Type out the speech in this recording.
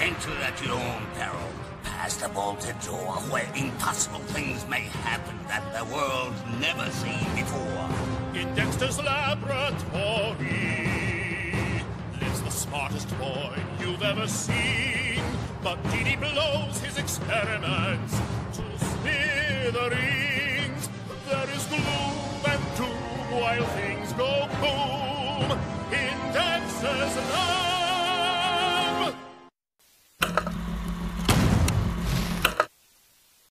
Enter at your own peril. Past the vaulted door where impossible things may happen that the world's never seen before. In Dexter's laboratory lives the smartest boy you've ever seen. But he blows his experiments to smithereens. There is gloom and doom while things go boom in Dexter's laboratory.